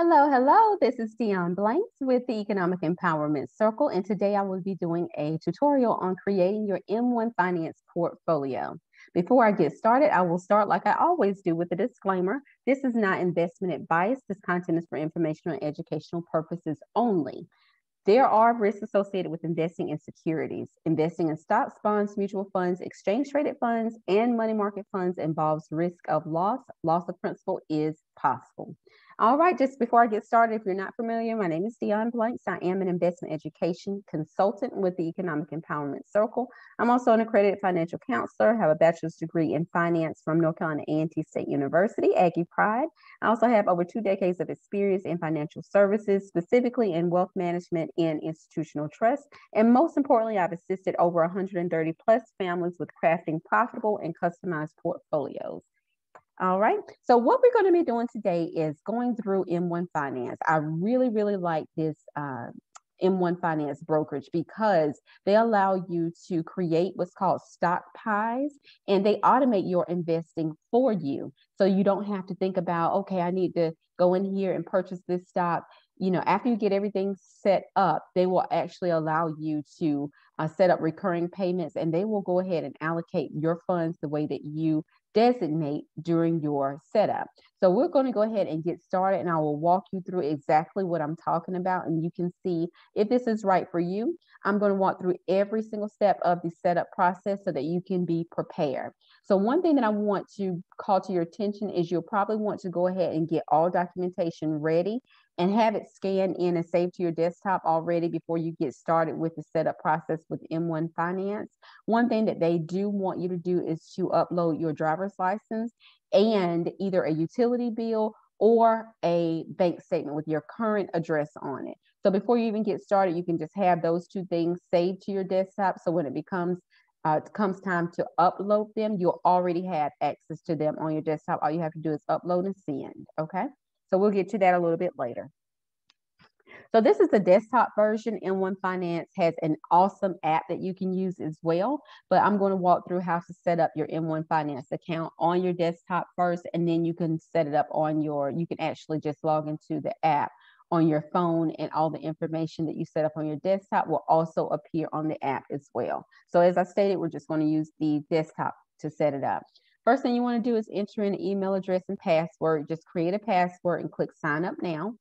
Hello, hello. This is Dionne Blanks with the Economic Empowerment Circle, and today I will be doing a tutorial on creating your M1 Finance portfolio. Before I get started, I will start like I always do with a disclaimer. This is not investment advice. This content is for informational and educational purposes only. There are risks associated with investing in securities. Investing in stocks, bonds, mutual funds, exchange traded funds, and money market funds involves risk of loss. Loss of principal is possible. All right, just before I get started, if you're not familiar, my name is Dionne Blanks. I am an investment education consultant with the Economic Empowerment Circle. I'm also an accredited financial counselor, have a bachelor's degree in finance from North Carolina A&T State University, Aggie Pride. I also have over two decades of experience in financial services, specifically in wealth management and institutional trust. And most importantly, I've assisted over 130 plus families with crafting profitable and customized portfolios. All right. So what we're going to be doing today is going through M1 Finance. I really, really like this uh, M1 Finance brokerage because they allow you to create what's called stock pies and they automate your investing for you. So you don't have to think about, okay, I need to go in here and purchase this stock. You know, after you get everything set up, they will actually allow you to uh, set up recurring payments and they will go ahead and allocate your funds the way that you designate during your setup. So we're going to go ahead and get started and I will walk you through exactly what I'm talking about and you can see if this is right for you. I'm going to walk through every single step of the setup process so that you can be prepared. So one thing that I want to call to your attention is you'll probably want to go ahead and get all documentation ready and have it scanned in and saved to your desktop already before you get started with the setup process with M1 Finance. One thing that they do want you to do is to upload your driver's license and either a utility bill or a bank statement with your current address on it. So before you even get started, you can just have those two things saved to your desktop. So when it becomes uh, comes time to upload them, you'll already have access to them on your desktop. All you have to do is upload and send. Okay. So we'll get to that a little bit later. So this is the desktop version. M1 Finance has an awesome app that you can use as well. But I'm going to walk through how to set up your M1 Finance account on your desktop first, and then you can set it up on your, you can actually just log into the app on your phone and all the information that you set up on your desktop will also appear on the app as well. So as I stated, we're just going to use the desktop to set it up. First thing you want to do is enter in an email address and password. Just create a password and click sign up now.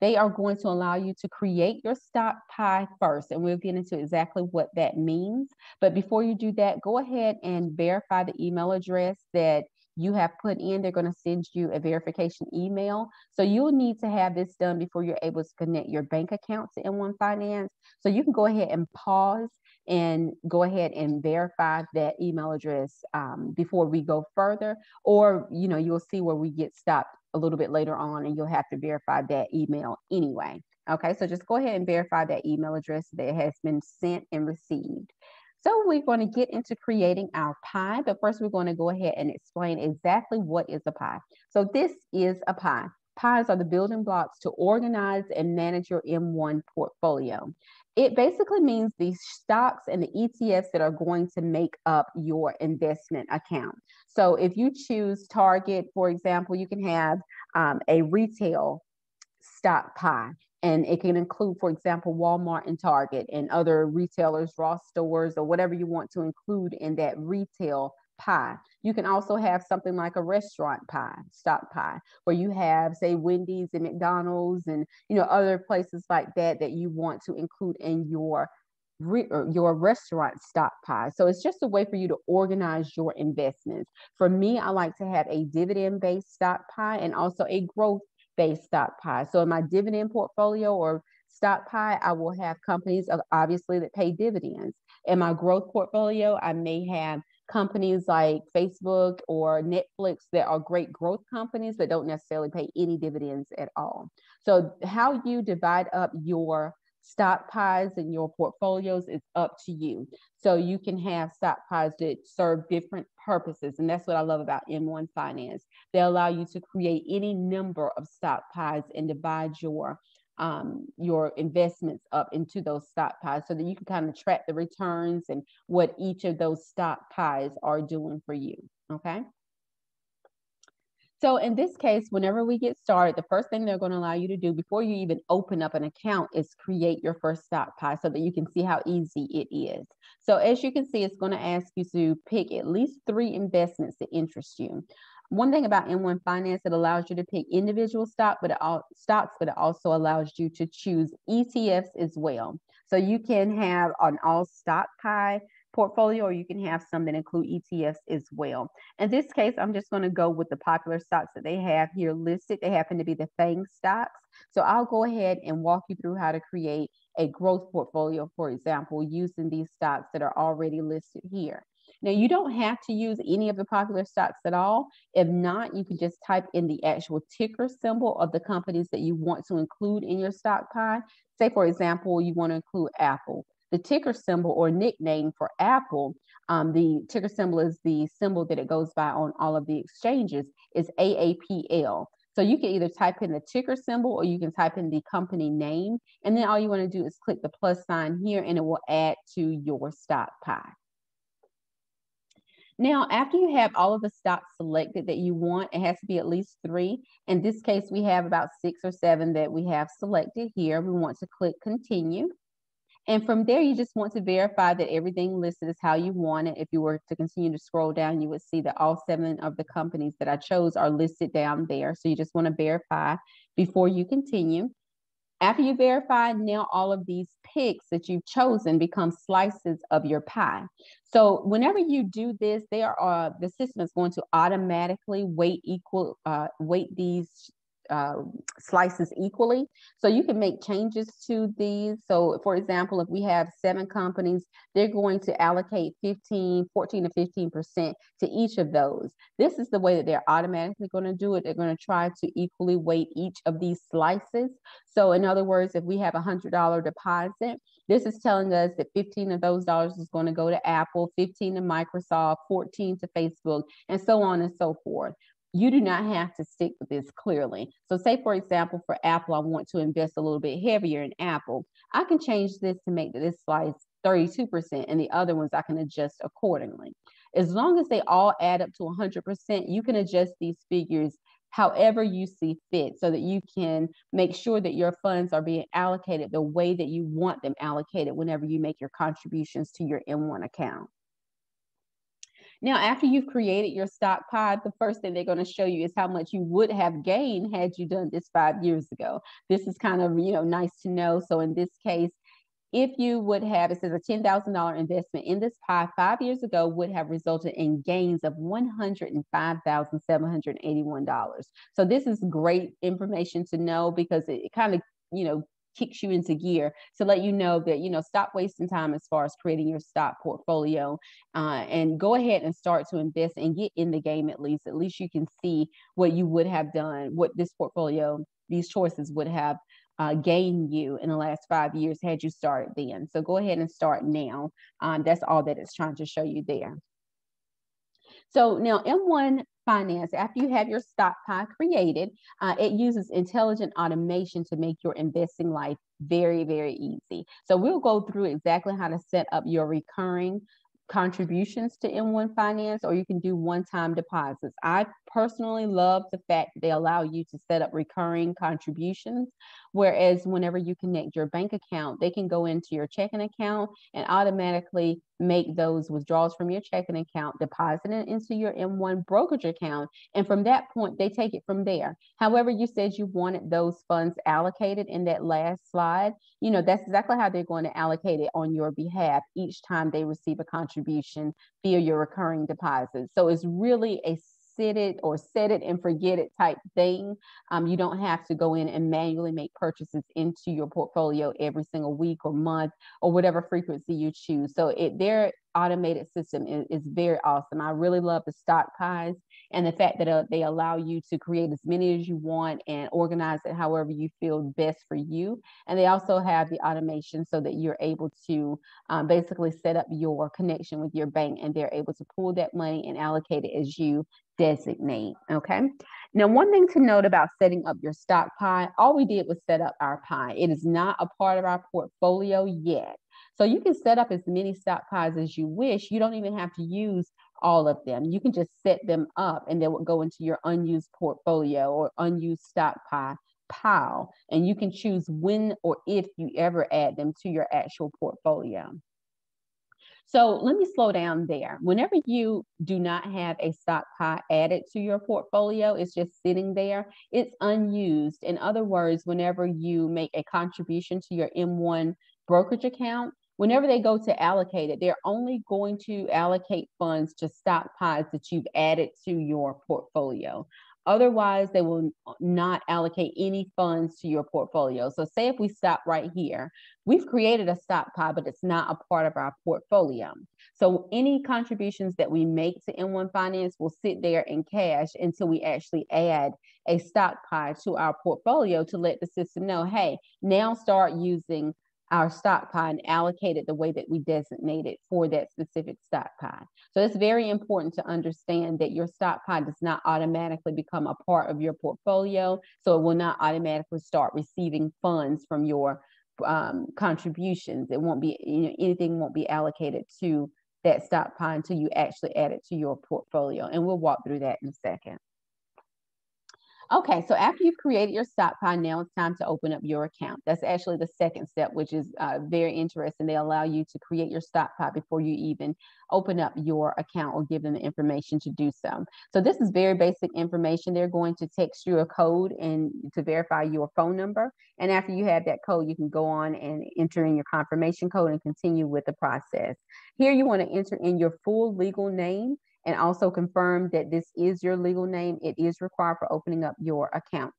They are going to allow you to create your stock pie first, and we'll get into exactly what that means. But before you do that, go ahead and verify the email address that you have put in. They're going to send you a verification email. So you'll need to have this done before you're able to connect your bank account to M1 Finance. So you can go ahead and pause and go ahead and verify that email address um, before we go further or you know you'll see where we get stopped a little bit later on and you'll have to verify that email anyway. Okay so just go ahead and verify that email address that has been sent and received. So we're going to get into creating our pie but first we're going to go ahead and explain exactly what is a pie. So this is a pie. Pies are the building blocks to organize and manage your M1 portfolio it basically means the stocks and the ETFs that are going to make up your investment account. So if you choose Target, for example, you can have um, a retail stock pie. And it can include, for example, Walmart and Target and other retailers, Ross stores, or whatever you want to include in that retail pie. You can also have something like a restaurant pie, stock pie, where you have, say, Wendy's and McDonald's and you know other places like that that you want to include in your re- your restaurant stock pie. So it's just a way for you to organize your investments. For me, I like to have a dividend based stock pie and also a growth based stock pie. So in my dividend portfolio or stock pie, I will have companies obviously that pay dividends. In my growth portfolio, I may have companies like Facebook or Netflix that are great growth companies but don't necessarily pay any dividends at all. So, how you divide up your stock pies and your portfolios is up to you. So, you can have stock pies that serve different purposes. And that's what I love about M1 Finance. They allow you to create any number of stock pies and divide your um, your investments up into those stock pies so that you can kind of track the returns and what each of those stock pies are doing for you. Okay. So in this case, whenever we get started, the first thing they're going to allow you to do before you even open up an account is create your first stock pie so that you can see how easy it is. So as you can see, it's going to ask you to pick at least three investments that interest you. One thing about M1 Finance, it allows you to pick individual stock, but it all, stocks, but it also allows you to choose ETFs as well. So you can have an all stock pie portfolio, or you can have some that include ETFs as well. In this case, I'm just going to go with the popular stocks that they have here listed. They happen to be the FANG stocks. So I'll go ahead and walk you through how to create a growth portfolio, for example, using these stocks that are already listed here. Now, you don't have to use any of the popular stocks at all. If not, you can just type in the actual ticker symbol of the companies that you want to include in your stock pie. Say, for example, you want to include Apple. The ticker symbol or nickname for Apple, um, the ticker symbol is the symbol that it goes by on all of the exchanges, is AAPL. So you can either type in the ticker symbol or you can type in the company name. And then all you want to do is click the plus sign here and it will add to your stock pie. Now, after you have all of the stocks selected that you want, it has to be at least three. In this case, we have about six or seven that we have selected here. We want to click continue. And from there, you just want to verify that everything listed is how you want it. If you were to continue to scroll down, you would see that all seven of the companies that I chose are listed down there. So you just want to verify before you continue. After you verify, now all of these picks that you've chosen become slices of your pie. So whenever you do this, they are uh, the system is going to automatically weight equal uh, weight these uh, slices equally. So you can make changes to these. So for example, if we have seven companies, they're going to allocate 15, 14 to 15% to each of those. This is the way that they're automatically going to do it. They're going to try to equally weight each of these slices. So in other words, if we have a $100 deposit, this is telling us that 15 of those dollars is going to go to Apple, 15 to Microsoft, 14 to Facebook, and so on and so forth you do not have to stick with this clearly. So say, for example, for Apple, I want to invest a little bit heavier in Apple. I can change this to make this slice 32% and the other ones I can adjust accordingly. As long as they all add up to 100%, you can adjust these figures however you see fit so that you can make sure that your funds are being allocated the way that you want them allocated whenever you make your contributions to your M1 account. Now, after you've created your stock pod, the first thing they're going to show you is how much you would have gained had you done this five years ago. This is kind of, you know, nice to know. So in this case, if you would have, it says a $10,000 investment in this pie five years ago would have resulted in gains of $105,781. So this is great information to know because it, it kind of, you know, kicks you into gear to let you know that you know stop wasting time as far as creating your stock portfolio uh, and go ahead and start to invest and get in the game at least. At least you can see what you would have done what this portfolio these choices would have uh, gained you in the last five years had you started then. So go ahead and start now. Um, that's all that it's trying to show you there. So now M1 Finance, after you have your stock pie created, uh, it uses intelligent automation to make your investing life very, very easy. So we'll go through exactly how to set up your recurring contributions to M1 Finance, or you can do one time deposits. I personally love the fact that they allow you to set up recurring contributions. Whereas whenever you connect your bank account, they can go into your checking account and automatically make those withdrawals from your checking account, deposit it into your M1 brokerage account. And from that point, they take it from there. However, you said you wanted those funds allocated in that last slide. You know, that's exactly how they're going to allocate it on your behalf each time they receive a contribution via your recurring deposit. So it's really a sit it or set it and forget it type thing. Um, you don't have to go in and manually make purchases into your portfolio every single week or month or whatever frequency you choose. So it their automated system is, is very awesome. I really love the stock pies and the fact that uh, they allow you to create as many as you want and organize it however you feel best for you. And they also have the automation so that you're able to um, basically set up your connection with your bank and they're able to pull that money and allocate it as you designate. Okay. Now, one thing to note about setting up your stock pie, all we did was set up our pie. It is not a part of our portfolio yet. So you can set up as many stock pies as you wish. You don't even have to use all of them. You can just set them up and they will go into your unused portfolio or unused stock pie pile. And you can choose when or if you ever add them to your actual portfolio. So let me slow down there. Whenever you do not have a stock pie added to your portfolio, it's just sitting there, it's unused. In other words, whenever you make a contribution to your M1 brokerage account, whenever they go to allocate it, they're only going to allocate funds to stock pies that you've added to your portfolio. Otherwise, they will not allocate any funds to your portfolio. So, say if we stop right here, we've created a stock pie, but it's not a part of our portfolio. So, any contributions that we make to M1 Finance will sit there in cash until we actually add a stock pie to our portfolio to let the system know hey, now start using our stock pie and allocate it the way that we designate it for that specific stock pie. So it's very important to understand that your stock pie does not automatically become a part of your portfolio. So it will not automatically start receiving funds from your um, contributions. It won't be, you know, anything won't be allocated to that stock pie until you actually add it to your portfolio. And we'll walk through that in a second. Okay, so after you've created your stock pie, now it's time to open up your account. That's actually the second step, which is uh, very interesting. They allow you to create your stock pie before you even open up your account or give them the information to do so. So this is very basic information. They're going to text you a code and to verify your phone number. And after you have that code, you can go on and enter in your confirmation code and continue with the process. Here you want to enter in your full legal name and also confirm that this is your legal name. It is required for opening up your account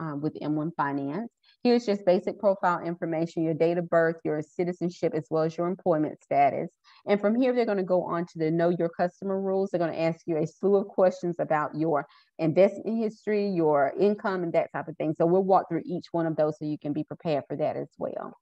um, with M1 Finance. Here's just basic profile information, your date of birth, your citizenship, as well as your employment status. And from here, they're going to go on to the know your customer rules. They're going to ask you a slew of questions about your investment history, your income, and that type of thing. So we'll walk through each one of those so you can be prepared for that as well.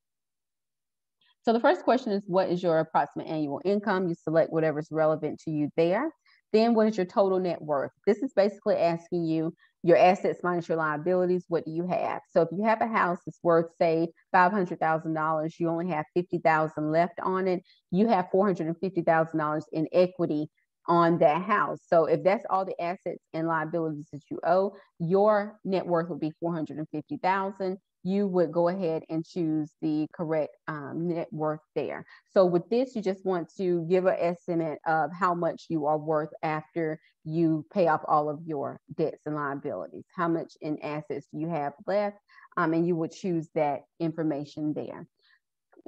So the first question is, what is your approximate annual income? You select whatever's relevant to you there. Then what is your total net worth? This is basically asking you your assets minus your liabilities. What do you have? So if you have a house that's worth say five hundred thousand dollars, you only have fifty thousand left on it. You have four hundred and fifty thousand dollars in equity on that house. So if that's all the assets and liabilities that you owe, your net worth would be 450,000 you would go ahead and choose the correct um, net worth there. So with this, you just want to give an estimate of how much you are worth after you pay off all of your debts and liabilities. How much in assets you have left? Um, and you would choose that information there.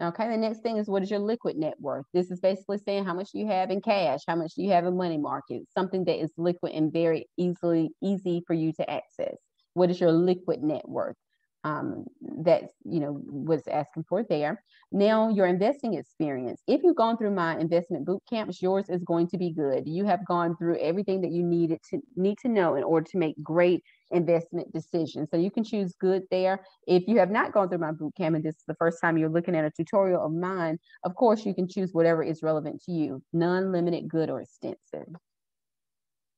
Okay, the next thing is what is your liquid net worth? This is basically saying how much you have in cash, how much you have in money market, something that is liquid and very easily easy for you to access. What is your liquid net worth? Um, that's you know was asking for there. Now your investing experience. If you've gone through my investment boot camps, yours is going to be good. You have gone through everything that you needed to need to know in order to make great investment decisions. So you can choose good there. If you have not gone through my boot camp and this is the first time you're looking at a tutorial of mine, of course you can choose whatever is relevant to you, non-limited, good, or extensive.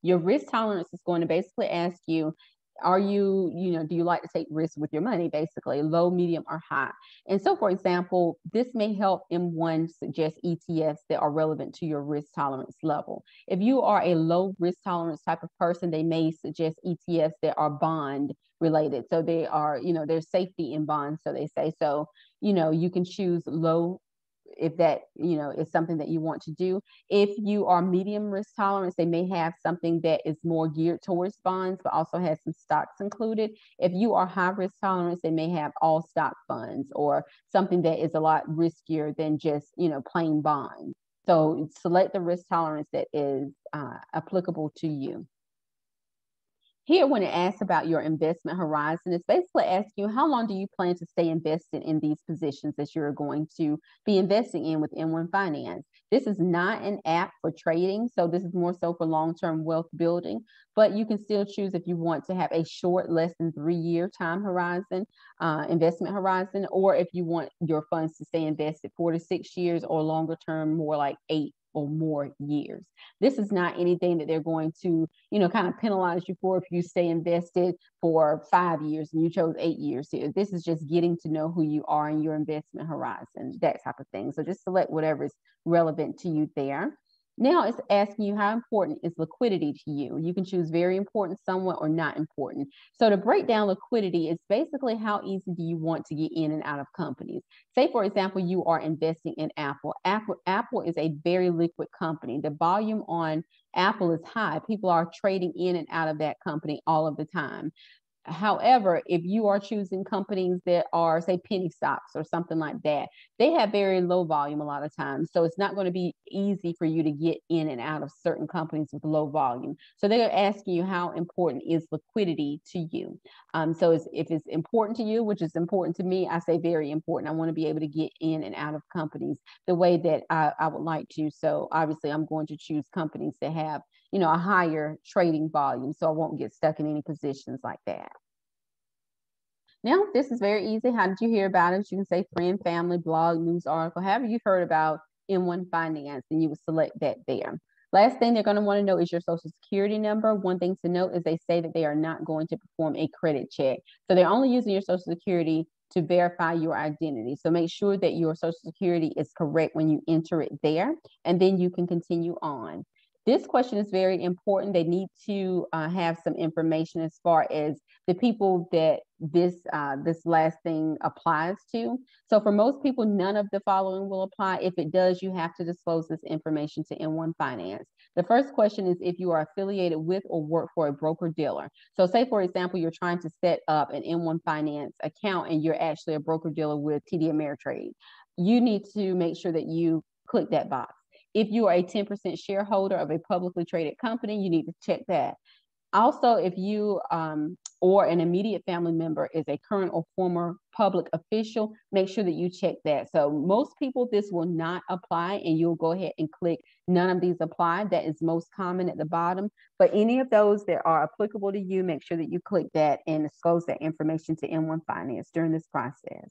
Your risk tolerance is going to basically ask you are you you know do you like to take risks with your money basically low medium or high? And so for example this may help m1 suggest etfs that are relevant to your risk tolerance level. If you are a low risk tolerance type of person they may suggest etfs that are bond related. So they are you know there's safety in bonds so they say. So you know you can choose low if that you know is something that you want to do. If you are medium risk tolerance they may have something that is more geared towards bonds but also has some stocks included. If you are high risk tolerance they may have all stock funds or something that is a lot riskier than just you know plain bonds. So select the risk tolerance that is uh, applicable to you here, when it asks about your investment horizon, it's basically asking you how long do you plan to stay invested in these positions that you're going to be investing in with M1 Finance. This is not an app for trading, so this is more so for long-term wealth building, but you can still choose if you want to have a short, less than three-year time horizon, uh, investment horizon, or if you want your funds to stay invested four to six years or longer term, more like eight or more years. This is not anything that they're going to, you know, kind of penalize you for if you stay invested for five years and you chose eight years here. This is just getting to know who you are in your investment horizon, that type of thing. So just select whatever is relevant to you there. Now it's asking you how important is liquidity to you. You can choose very important, somewhat, or not important. So to break down liquidity is basically how easy do you want to get in and out of companies. Say, for example, you are investing in Apple. Apple, Apple is a very liquid company. The volume on Apple is high. People are trading in and out of that company all of the time. However, if you are choosing companies that are, say, penny stocks or something like that, they have very low volume a lot of times. So it's not going to be easy for you to get in and out of certain companies with low volume. So they're asking you how important is liquidity to you. Um, so it's, if it's important to you, which is important to me, I say very important. I want to be able to get in and out of companies the way that I, I would like to. So obviously, I'm going to choose companies that have you know, a higher trading volume. So I won't get stuck in any positions like that. Now, this is very easy. How did you hear about it? You can say friend, family, blog, news article, however you heard about M1 Finance, and you would select that there. Last thing they're going to want to know is your social security number. One thing to note is they say that they are not going to perform a credit check. So they're only using your social security to verify your identity. So make sure that your social security is correct when you enter it there, and then you can continue on. This question is very important. They need to uh, have some information as far as the people that this uh, this last thing applies to. So for most people, none of the following will apply. If it does, you have to disclose this information to M1 Finance. The first question is if you are affiliated with or work for a broker dealer. So say for example, you're trying to set up an M1 Finance account and you're actually a broker dealer with TD Ameritrade. You need to make sure that you click that box. If you are a 10% shareholder of a publicly traded company, you need to check that. Also, if you um, or an immediate family member is a current or former public official, make sure that you check that. So, most people, this will not apply, and you'll go ahead and click none of these apply. That is most common at the bottom. But any of those that are applicable to you, make sure that you click that and disclose that information to M1 Finance during this process.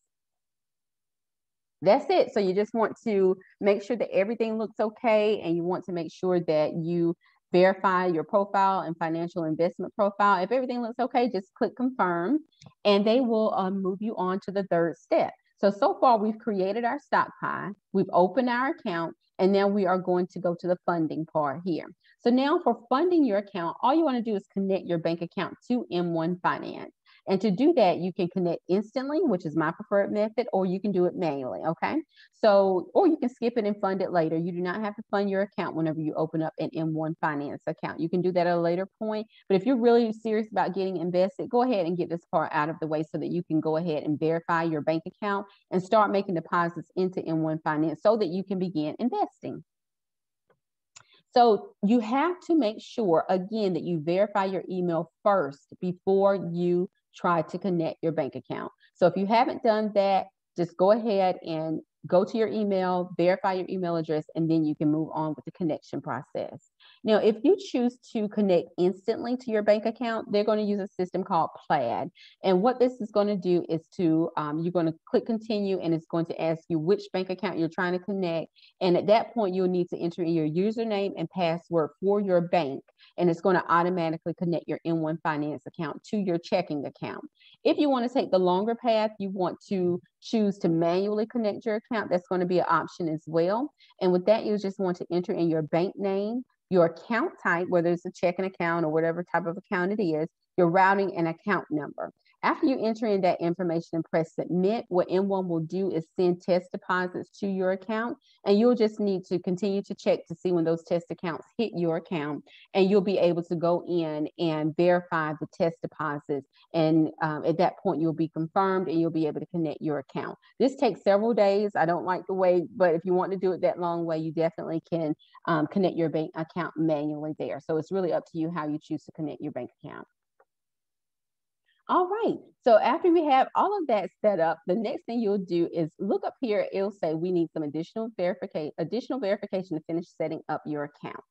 That's it. So you just want to make sure that everything looks okay and you want to make sure that you verify your profile and financial investment profile. If everything looks okay, just click confirm and they will um, move you on to the third step. So, so far we've created our stock pie, we've opened our account, and now we are going to go to the funding part here. So now for funding your account, all you wanna do is connect your bank account to M1 Finance. And to do that, you can connect instantly, which is my preferred method, or you can do it manually. Okay. So, or you can skip it and fund it later. You do not have to fund your account whenever you open up an M1 finance account. You can do that at a later point. But if you're really serious about getting invested, go ahead and get this part out of the way so that you can go ahead and verify your bank account and start making deposits into M1 finance so that you can begin investing. So you have to make sure, again, that you verify your email first before you try to connect your bank account. So if you haven't done that, just go ahead and go to your email, verify your email address, and then you can move on with the connection process. Now, if you choose to connect instantly to your bank account, they're going to use a system called Plaid. And what this is going to do is to, um, you're going to click continue and it's going to ask you which bank account you're trying to connect. And at that point, you'll need to enter in your username and password for your bank. And it's going to automatically connect your M1 Finance account to your checking account. If you want to take the longer path, you want to choose to manually connect your account, that's going to be an option as well. And with that, you just want to enter in your bank name, your account type, whether it's a checking account or whatever type of account it is, your routing and account number. After you enter in that information and press submit, what M1 will do is send test deposits to your account, and you'll just need to continue to check to see when those test accounts hit your account, and you'll be able to go in and verify the test deposits. And um, at that point, you'll be confirmed and you'll be able to connect your account. This takes several days. I don't like the way, but if you want to do it that long way, you definitely can um, connect your bank account manually there. So it's really up to you how you choose to connect your bank account. All right. So after we have all of that set up, the next thing you'll do is look up here. It'll say we need some additional verification, additional verification to finish setting up your account.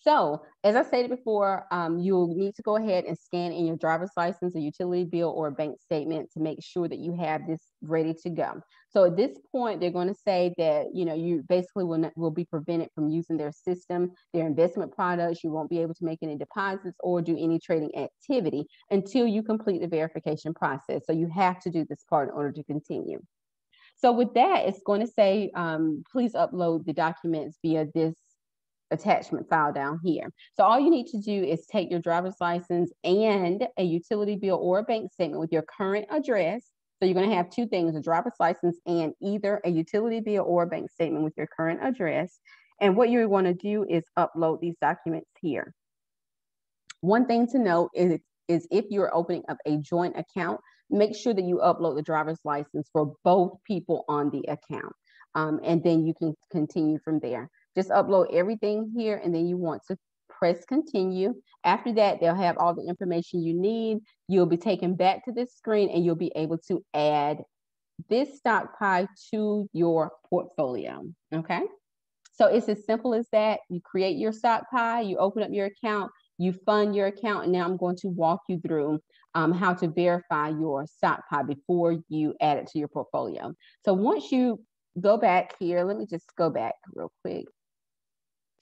So as I stated before, um, you'll need to go ahead and scan in your driver's license, a utility bill, or a bank statement to make sure that you have this ready to go. So at this point, they're going to say that you know you basically will not, will be prevented from using their system, their investment products. You won't be able to make any deposits or do any trading activity until you complete the verification process. So you have to do this part in order to continue. So with that, it's going to say, um, please upload the documents via this attachment file down here. So all you need to do is take your driver's license and a utility bill or a bank statement with your current address. So you're going to have two things, a driver's license and either a utility bill or a bank statement with your current address. And what you want to do is upload these documents here. One thing to note is, is if you're opening up a joint account, make sure that you upload the driver's license for both people on the account. Um, and then you can continue from there. Just upload everything here and then you want to press continue. After that, they'll have all the information you need. You'll be taken back to this screen and you'll be able to add this stock pie to your portfolio, okay? So it's as simple as that. You create your stock pie, you open up your account, you fund your account, and now I'm going to walk you through um, how to verify your stock pie before you add it to your portfolio. So once you go back here, let me just go back real quick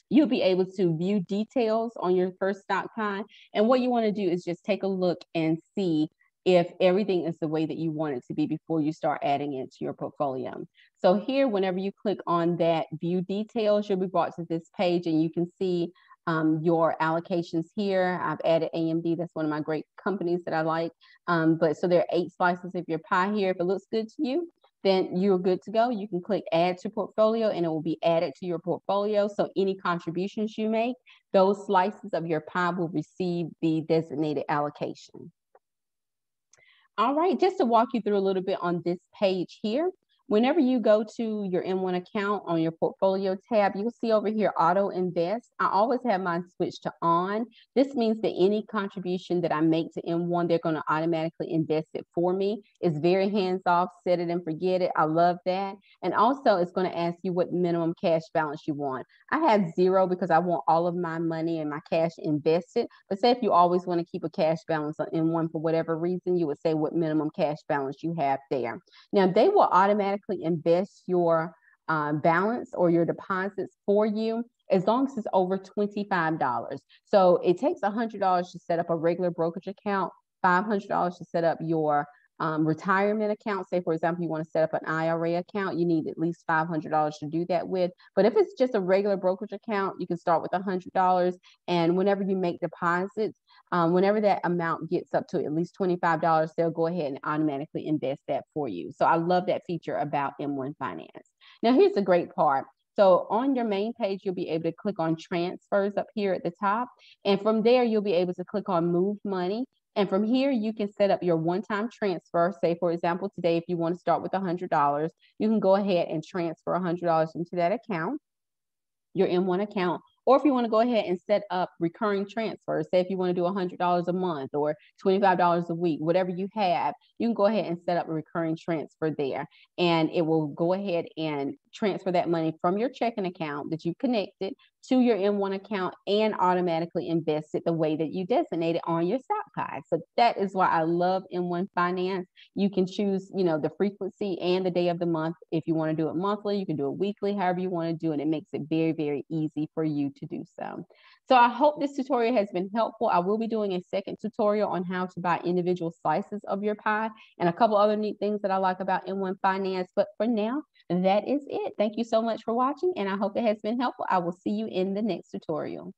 you'll be able to view details on your first stock pie. And what you want to do is just take a look and see if everything is the way that you want it to be before you start adding it to your portfolio. So here, whenever you click on that view details, you'll be brought to this page and you can see um, your allocations here. I've added AMD, that's one of my great companies that I like. Um, but so there are eight slices of your pie here. If it looks good to you, then you're good to go. You can click add to portfolio and it will be added to your portfolio. So any contributions you make, those slices of your pie will receive the designated allocation. All right, just to walk you through a little bit on this page here, Whenever you go to your M1 account on your portfolio tab, you'll see over here auto invest. I always have mine switched to on. This means that any contribution that I make to M1, they're going to automatically invest it for me. It's very hands off, set it and forget it. I love that. And also, it's going to ask you what minimum cash balance you want. I have zero because I want all of my money and my cash invested. But say if you always want to keep a cash balance on M1 for whatever reason, you would say what minimum cash balance you have there. Now, they will automatically automatically invest your um, balance or your deposits for you as long as it's over $25. So it takes $100 to set up a regular brokerage account, $500 to set up your um, retirement account. Say, for example, you want to set up an IRA account, you need at least $500 to do that with. But if it's just a regular brokerage account, you can start with $100. And whenever you make deposits, um, whenever that amount gets up to at least $25, they'll go ahead and automatically invest that for you. So I love that feature about M1 Finance. Now, here's the great part. So on your main page, you'll be able to click on transfers up here at the top. And from there, you'll be able to click on move money. And from here, you can set up your one-time transfer. Say, for example, today, if you want to start with $100, you can go ahead and transfer $100 into that account, your M1 account. Or if you want to go ahead and set up recurring transfers, say if you want to do $100 a month or $25 a week, whatever you have, you can go ahead and set up a recurring transfer there. And it will go ahead and transfer that money from your checking account that you connected to your M1 account and automatically invest it the way that you designated on your stock pie. So that is why I love M1 Finance. You can choose, you know, the frequency and the day of the month. If you want to do it monthly, you can do it weekly, however you want to do it. It makes it very, very easy for you to do so. So I hope this tutorial has been helpful. I will be doing a second tutorial on how to buy individual slices of your pie and a couple other neat things that I like about M1 Finance. But for now, that is it. Thank you so much for watching and I hope it has been helpful. I will see you in the next tutorial.